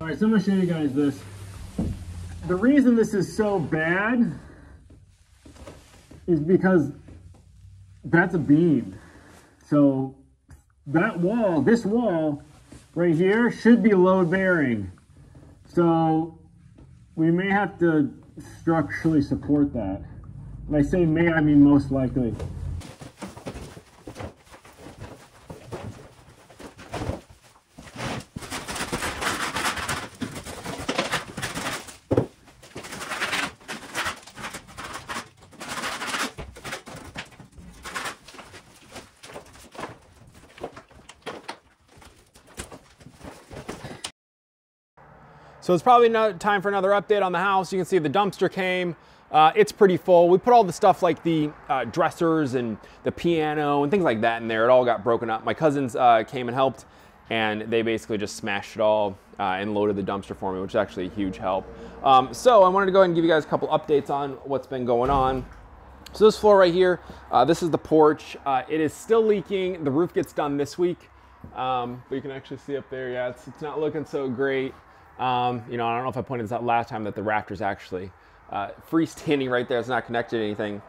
All right, so I'm gonna show you guys this. The reason this is so bad is because that's a beam. So that wall, this wall right here should be load bearing. So we may have to structurally support that. When I say may, I mean most likely. So it's probably time for another update on the house. You can see the dumpster came. Uh, it's pretty full. We put all the stuff like the uh, dressers and the piano and things like that in there. It all got broken up. My cousins uh, came and helped, and they basically just smashed it all uh, and loaded the dumpster for me, which is actually a huge help. Um, so I wanted to go ahead and give you guys a couple updates on what's been going on. So this floor right here, uh, this is the porch. Uh, it is still leaking. The roof gets done this week, um, but you can actually see up there, yeah, it's, it's not looking so great. Um, you know, I don't know if I pointed this out last time that the rafters actually uh, freestanding right there. It's not connected to anything.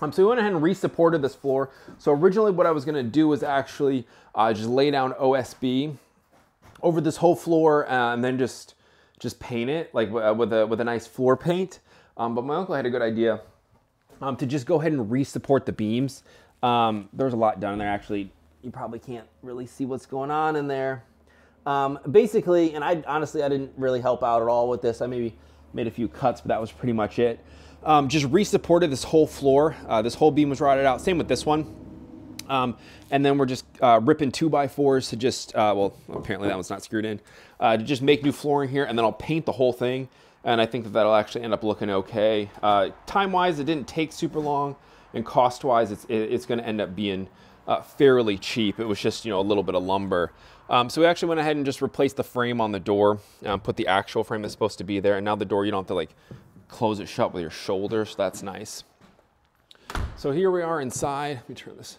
Um, so we went ahead and re-supported this floor. So originally what I was gonna do was actually uh, just lay down OSB over this whole floor uh, and then just just paint it like uh, with a with a nice floor paint. Um, but my uncle had a good idea um, to just go ahead and re-support the beams. Um, there's a lot down there actually. You probably can't really see what's going on in there. Um, basically, and I honestly I didn't really help out at all with this. I maybe made a few cuts, but that was pretty much it. Um, just re-supported this whole floor. Uh, this whole beam was rotted out. Same with this one. Um, and then we're just uh, ripping two by fours to just, uh, well, apparently that one's not screwed in, uh, to just make new flooring here. And then I'll paint the whole thing. And I think that that'll actually end up looking okay. Uh, time-wise, it didn't take super long. And cost-wise, it's, it's going to end up being uh, fairly cheap. It was just, you know, a little bit of lumber. Um, so we actually went ahead and just replaced the frame on the door, um, put the actual frame that's supposed to be there. And now the door, you don't have to like close it shut with your shoulder. So that's nice. So here we are inside. Let me turn this,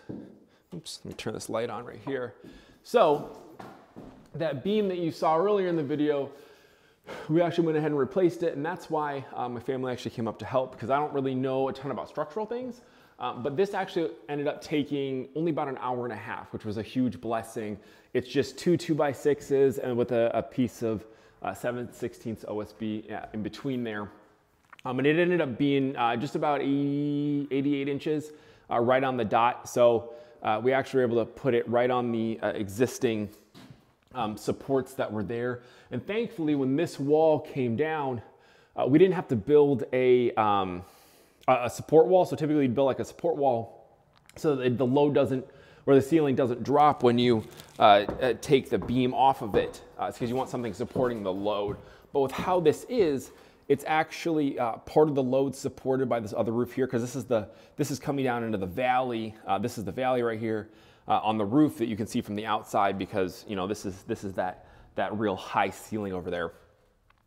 oops, let me turn this light on right here. So that beam that you saw earlier in the video, we actually went ahead and replaced it. And that's why um, my family actually came up to help because I don't really know a ton about structural things. Um, but this actually ended up taking only about an hour and a half, which was a huge blessing. It's just two two by sixes and with a, a piece of uh, 7 16ths OSB in between there. Um, and it ended up being uh, just about 80, 88 inches uh, right on the dot. So uh, we actually were able to put it right on the uh, existing um, supports that were there. And thankfully, when this wall came down, uh, we didn't have to build a, um, a support wall. So typically you'd build like a support wall so that the load doesn't, or the ceiling doesn't drop when you uh, uh, take the beam off of it. Uh, it's because you want something supporting the load. But with how this is, it's actually uh, part of the load supported by this other roof here because this is the this is coming down into the valley. Uh, this is the valley right here uh, on the roof that you can see from the outside because you know this is this is that that real high ceiling over there.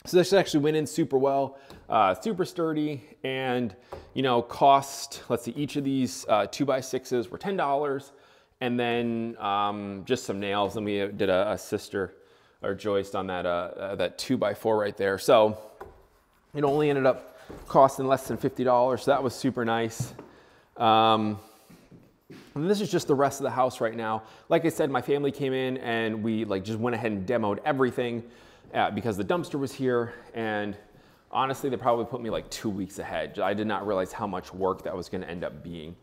So this actually went in super well, uh, super sturdy, and you know cost. Let's see, each of these uh, two by sixes were ten dollars, and then um, just some nails. And we did a, a sister or joist on that uh, that two by four right there. So it only ended up costing less than $50, so that was super nice. Um, and this is just the rest of the house right now. Like I said, my family came in and we like just went ahead and demoed everything uh, because the dumpster was here and honestly, they probably put me like two weeks ahead. I did not realize how much work that was gonna end up being.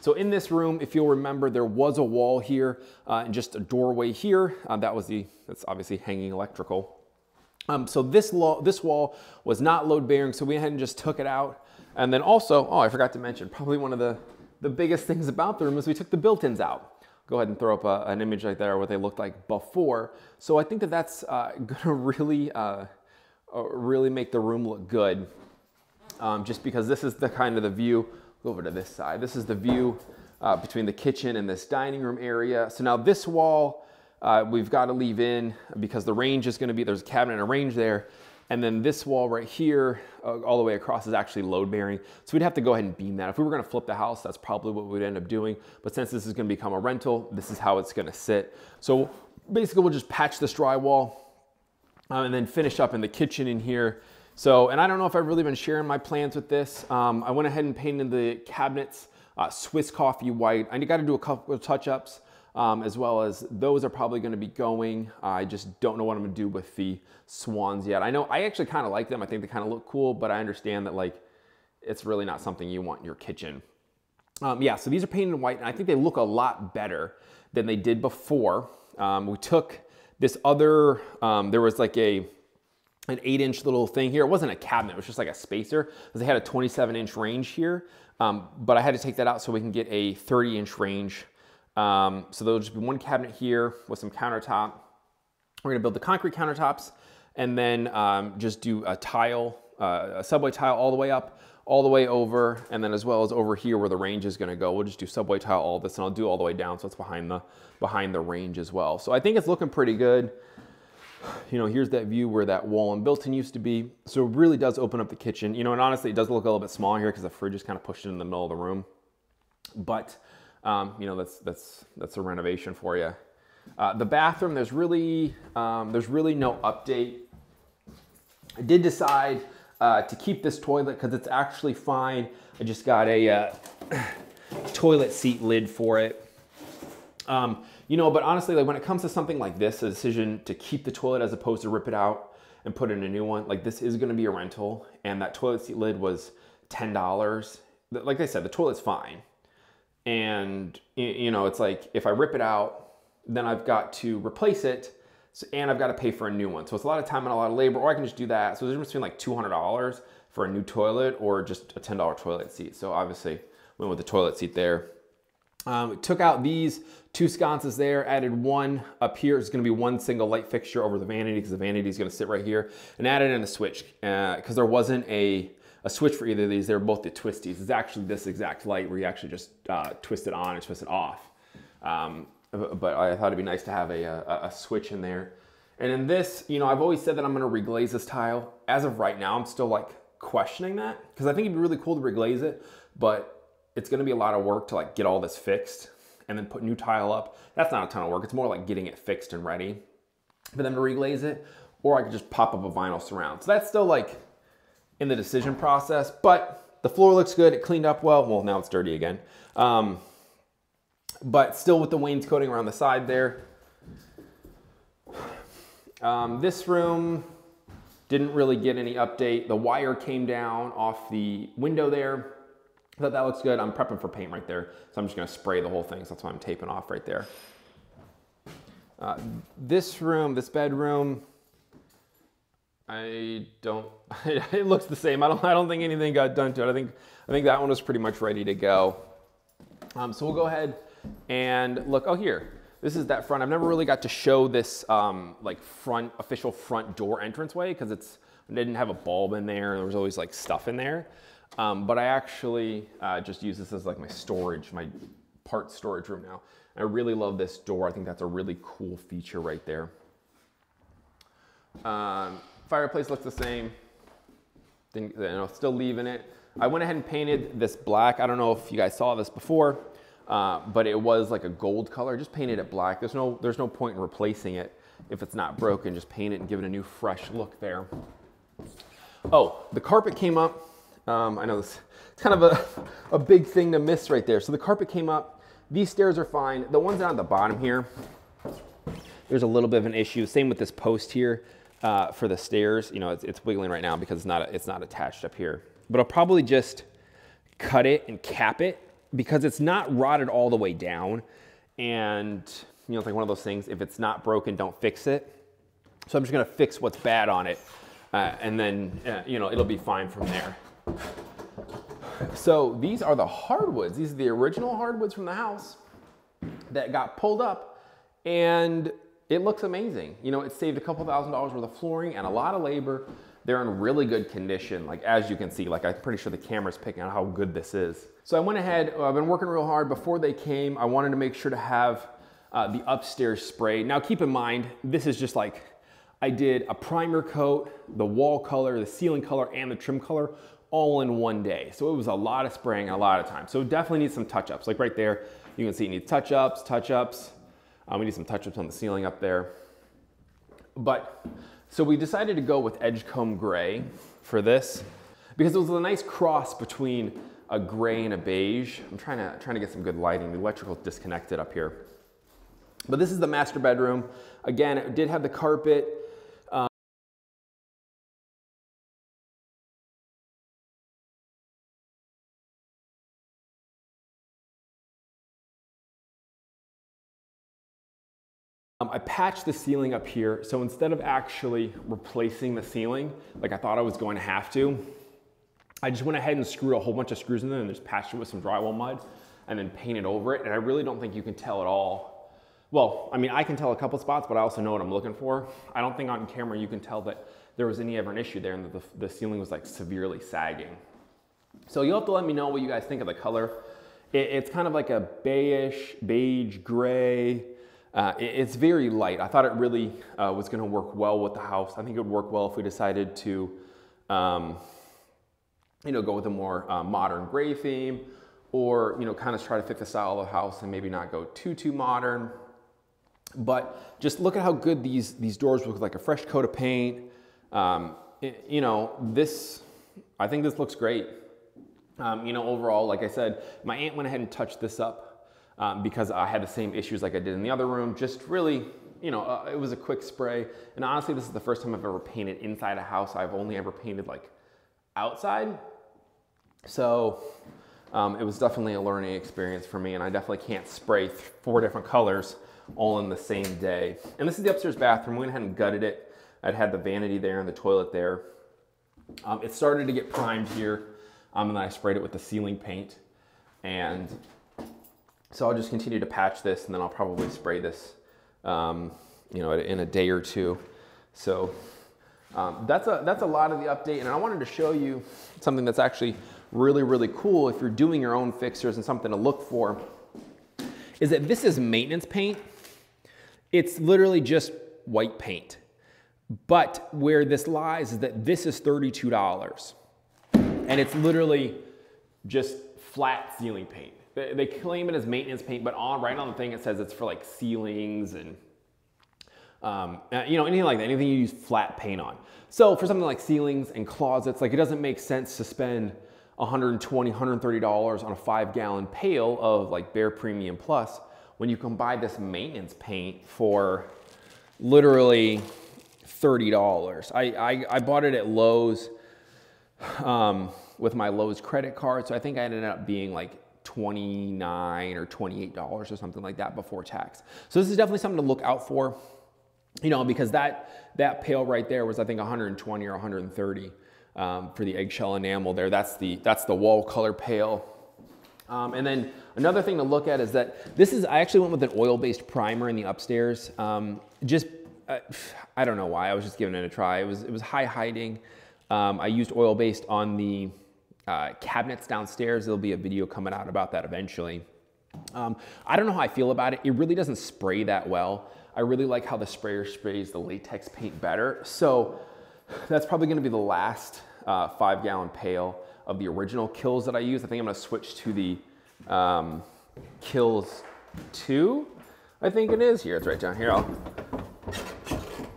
So in this room, if you'll remember, there was a wall here uh, and just a doorway here. Uh, that was the, that's obviously hanging electrical. Um, so this, this wall was not load bearing, so we went ahead and just took it out. And then also, oh, I forgot to mention, probably one of the, the biggest things about the room is we took the built-ins out. Go ahead and throw up a, an image right there what they looked like before. So I think that that's uh, gonna really, uh, uh, really make the room look good. Um, just because this is the kind of the view go over to this side. This is the view uh, between the kitchen and this dining room area. So now this wall, uh, we've got to leave in because the range is going to be, there's a cabinet and a range there. And then this wall right here, uh, all the way across is actually load bearing. So we'd have to go ahead and beam that. If we were gonna flip the house, that's probably what we'd end up doing. But since this is gonna become a rental, this is how it's gonna sit. So basically we'll just patch this drywall um, and then finish up in the kitchen in here. So, and I don't know if I've really been sharing my plans with this. Um, I went ahead and painted the cabinets uh, Swiss coffee white. I got to do a couple of touch-ups um, as well as those are probably going to be going. I just don't know what I'm going to do with the swans yet. I know I actually kind of like them. I think they kind of look cool, but I understand that like it's really not something you want in your kitchen. Um, yeah, so these are painted white, and I think they look a lot better than they did before. Um, we took this other, um, there was like a an eight inch little thing here. It wasn't a cabinet, it was just like a spacer because they had a 27 inch range here. Um, but I had to take that out so we can get a 30 inch range um, so there'll just be one cabinet here with some countertop. We're gonna build the concrete countertops and then um, just do a tile, uh, a subway tile all the way up, all the way over, and then as well as over here where the range is gonna go. We'll just do subway tile all this and I'll do all the way down so it's behind the, behind the range as well. So I think it's looking pretty good. You know, here's that view where that wall and built-in used to be. So it really does open up the kitchen. You know, and honestly, it does look a little bit small here because the fridge is kind of pushed in the middle of the room. But um, you know, that's, that's, that's a renovation for you. Uh, the bathroom, there's really, um, there's really no update. I did decide uh, to keep this toilet because it's actually fine. I just got a uh, toilet seat lid for it. Um, you know, but honestly, like when it comes to something like this, a decision to keep the toilet as opposed to rip it out and put in a new one, like this is going to be a rental, and that toilet seat lid was ten dollars. Like I said, the toilet's fine, and you know it's like if i rip it out then i've got to replace it and i've got to pay for a new one. So it's a lot of time and a lot of labor or i can just do that. So there's between like $200 for a new toilet or just a $10 toilet seat. So obviously went with the toilet seat there. Um, took out these two sconces there, added one up here. It's gonna be one single light fixture over the vanity because the vanity is gonna sit right here, and added in a switch because uh, there wasn't a a switch for either of these. They're both the twisties. It's actually this exact light where you actually just uh, twist it on and twist it off. Um, but I thought it'd be nice to have a, a, a switch in there. And in this, you know, I've always said that I'm gonna reglaze this tile. As of right now, I'm still like questioning that because I think it'd be really cool to reglaze it, but it's gonna be a lot of work to like get all this fixed and then put new tile up. That's not a ton of work. It's more like getting it fixed and ready for them to reglaze it, or I could just pop up a vinyl surround. So that's still like in the decision process, but the floor looks good. It cleaned up well. Well, now it's dirty again. Um, but still with the wainscoting around the side there. Um, this room didn't really get any update. The wire came down off the window there. I thought that looks good. I'm prepping for paint right there. So I'm just gonna spray the whole thing. So that's why I'm taping off right there. Uh, this room, this bedroom, I don't, it looks the same. I don't, I don't think anything got done to it. I think, I think that one was pretty much ready to go. Um, so we'll go ahead and look, oh here, this is that front. I've never really got to show this um, like front, official front door entranceway because it's, I didn't have a bulb in there. There was always like stuff in there. Um, but I actually uh, just use this as like my storage, my part storage room now. I really love this door. I think that's a really cool feature right there. Um, Fireplace looks the same. Didn't, you know, still leaving it. I went ahead and painted this black. I don't know if you guys saw this before, uh, but it was like a gold color. Just painted it black. There's no, there's no point in replacing it if it's not broken. Just paint it and give it a new fresh look there. Oh, the carpet came up. Um, I know this, it's kind of a, a big thing to miss right there. So the carpet came up. These stairs are fine. The ones down at the bottom here, there's a little bit of an issue. Same with this post here uh, for the stairs. You know, it's, it's wiggling right now because it's not, it's not attached up here. But I'll probably just cut it and cap it because it's not rotted all the way down. And, you know, it's like one of those things, if it's not broken, don't fix it. So I'm just gonna fix what's bad on it. Uh, and then, uh, you know, it'll be fine from there. So these are the hardwoods. These are the original hardwoods from the house that got pulled up. And it looks amazing. You know, it saved a couple thousand dollars worth of flooring and a lot of labor. they're in really good condition. Like as you can see, like I'm pretty sure the camera's picking out how good this is. So I went ahead, I've been working real hard. Before they came, I wanted to make sure to have uh, the upstairs spray. Now keep in mind, this is just like, I did a primer coat, the wall color, the ceiling color, and the trim color all in one day. So it was a lot of spraying, a lot of time. So definitely needs some touch-ups. Like right there, you can see it needs touch-ups, touch-ups. Um, we need some touch-ups on the ceiling up there. But, so we decided to go with Edgecomb Gray for this because it was a nice cross between a gray and a beige. I'm trying to, trying to get some good lighting. The electrical's disconnected up here. But this is the master bedroom. Again, it did have the carpet. Um, I patched the ceiling up here. So instead of actually replacing the ceiling, like I thought I was going to have to, I just went ahead and screwed a whole bunch of screws in there and just patched it with some drywall mud and then painted over it. And I really don't think you can tell at all. Well, I mean, I can tell a couple spots, but I also know what I'm looking for. I don't think on camera you can tell that there was any ever an issue there and that the, the ceiling was like severely sagging. So you'll have to let me know what you guys think of the color. It, it's kind of like a beige, beige gray. Uh, it, it's very light. I thought it really uh, was gonna work well with the house. I think it would work well if we decided to um, you know, go with a more uh, modern gray theme or, you know, kind of try to fit the style of the house and maybe not go too, too modern. But just look at how good these, these doors look like a fresh coat of paint. Um, it, you know, this, I think this looks great. Um, you know, overall, like I said, my aunt went ahead and touched this up um, because I had the same issues like I did in the other room. Just really, you know, uh, it was a quick spray. And honestly, this is the first time I've ever painted inside a house. I've only ever painted like outside. So um, it was definitely a learning experience for me and I definitely can't spray four different colors all in the same day. And this is the upstairs bathroom. We went ahead and gutted it. I'd had the vanity there and the toilet there. Um, it started to get primed here um, and then I sprayed it with the ceiling paint. And so I'll just continue to patch this and then I'll probably spray this, um, you know, in a day or two. So um, that's, a, that's a lot of the update. And I wanted to show you something that's actually really, really cool if you're doing your own fixtures and something to look for is that this is maintenance paint. It's literally just white paint. But where this lies is that this is $32. And it's literally just flat ceiling paint. They, claim it as maintenance paint, but on right on the thing it says it's for like ceilings and um, uh, you know, anything like that, anything you use flat paint on. So for something like ceilings and closets, like it doesn't make sense to spend 120, 130 dollars on a five gallon pail of like Behr Premium Plus when you can buy this maintenance paint for literally $30. I, I, I bought it at Lowe's um, with my Lowe's credit card. So I think I ended up being like 29 or $28 or something like that before tax. So this is definitely something to look out for, you know, because that, that pail right there was I think 120 or 130 um, for the eggshell enamel there. That's the, that's the wall color pail. Um, and then another thing to look at is that this is, I actually went with an oil-based primer in the upstairs. Um, just, uh, I don't know why, I was just giving it a try. It was, it was high hiding. Um, I used oil-based on the uh, cabinets downstairs. There'll be a video coming out about that eventually. Um, I don't know how I feel about it. It really doesn't spray that well. I really like how the sprayer sprays the latex paint better. So that's probably gonna be the last uh, five gallon pail of the original Kilz that I use. I think I'm gonna switch to the um, Kilz 2, I think it is. Here, it's right down here. I'll,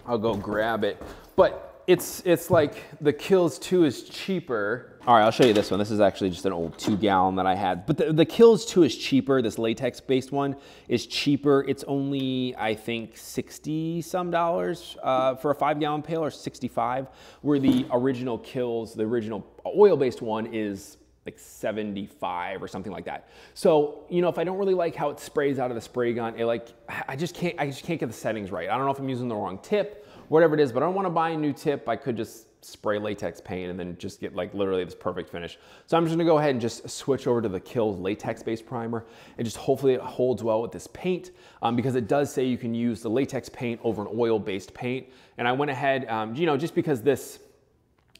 I'll go grab it. But it's, it's like the Kilz 2 is cheaper. All right, I'll show you this one. This is actually just an old two gallon that I had. But the, the Kilz 2 is cheaper. This latex based one is cheaper. It's only, I think, 60 some dollars uh, for a five gallon pail or 65, where the original Kilz, the original oil based one is like 75 or something like that. So, you know, if I don't really like how it sprays out of the spray gun, it like, I just can't, I just can't get the settings right. I don't know if I'm using the wrong tip whatever it is, but I don't want to buy a new tip. I could just spray latex paint and then just get like literally this perfect finish. So I'm just gonna go ahead and just switch over to the Kilz latex based primer and just hopefully it holds well with this paint um, because it does say you can use the latex paint over an oil based paint. And I went ahead, um, you know, just because this,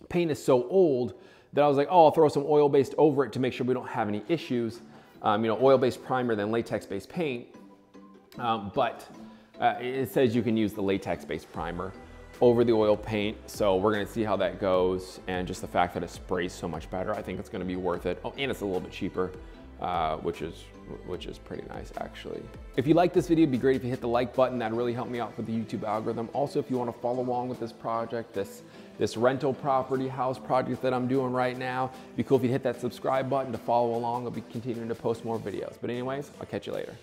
paint is so old that I was like, oh, I'll throw some oil-based over it to make sure we don't have any issues. Um, you know, oil-based primer than latex-based paint. Um, but uh, it says you can use the latex-based primer over the oil paint. So we're gonna see how that goes. And just the fact that it sprays so much better, I think it's gonna be worth it. Oh, and it's a little bit cheaper, uh, which is which is pretty nice actually. If you like this video, it'd be great if you hit the like button. That'd really help me out for the YouTube algorithm. Also, if you wanna follow along with this project, this, this rental property house project that I'm doing right now, it'd be cool if you hit that subscribe button to follow along. I'll be continuing to post more videos. But anyways, I'll catch you later.